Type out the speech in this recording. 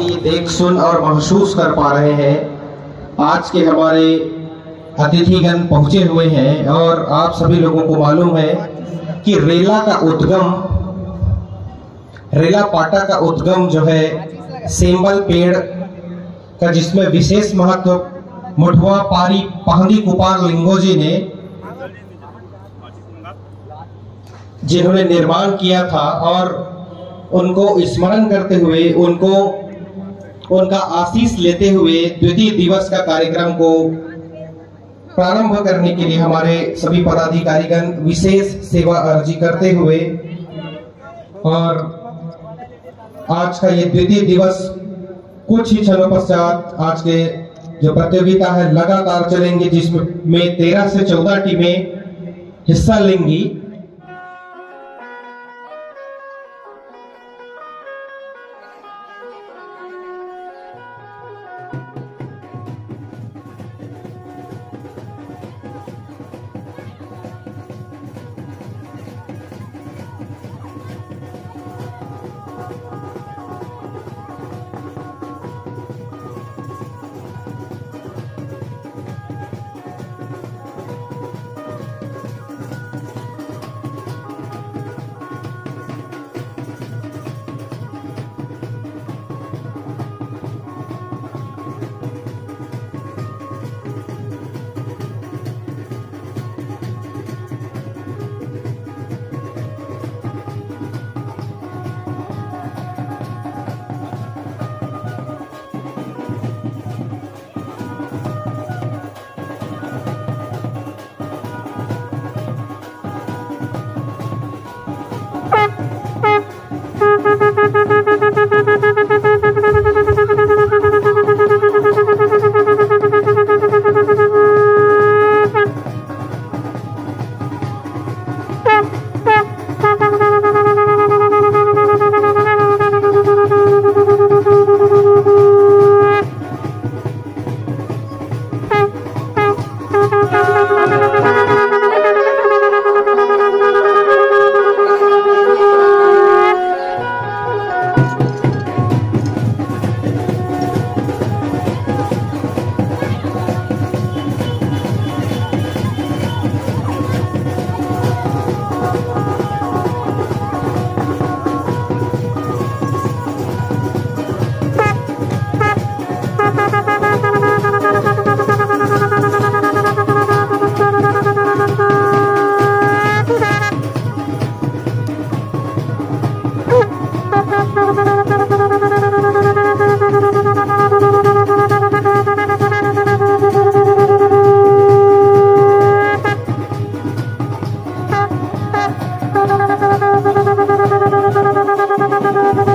देख सुन और महसूस कर पा रहे हैं। आज के हमारे अतिथिगण पहुँचे हुए हैं और आप सभी लोगों को मालूम है कि रेला का उद्गम, रेला पाटा का उद्गम जो है सेम्बल पेड़ का जिसमें विशेष महत्व, मुठवा पारी, पहदी कुपार लिंगोजी ने जिन्होंने निर्माण किया था और उनको स्मरण करते हुए उनको उनका आशीष लेते हुए द्वितीय दिवस का कार्यक्रम को प्रारंभ करने के लिए हमारे सभी पदाधिकारीगण विशेष सेवा अर्जी करते हुए और आज का ये द्वितीय दिवस कुछ ही क्षणों पश्चात आज के जो प्रतियोगिता है, लगातार चलेंगे, जिसमें तेरह से चौदह टीमें हिस्सा लेंगी।